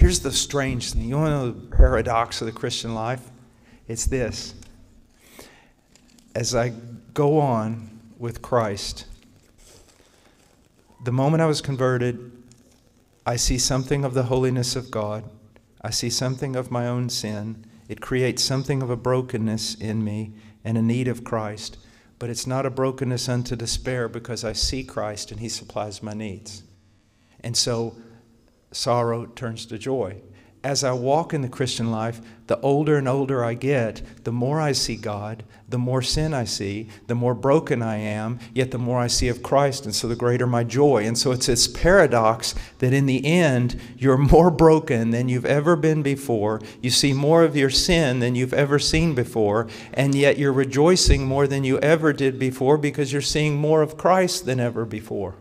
here's the strange thing. You want to know the paradox of the Christian life? It's this. As I go on with Christ, the moment I was converted, I see something of the holiness of God. I see something of my own sin. It creates something of a brokenness in me and a need of Christ. But it's not a brokenness unto despair because I see Christ and He supplies my needs. And so sorrow turns to joy as I walk in the Christian life, the older and older I get, the more I see God, the more sin I see, the more broken I am, yet the more I see of Christ, and so the greater my joy. And so it's this paradox that in the end, you're more broken than you've ever been before. You see more of your sin than you've ever seen before, and yet you're rejoicing more than you ever did before because you're seeing more of Christ than ever before.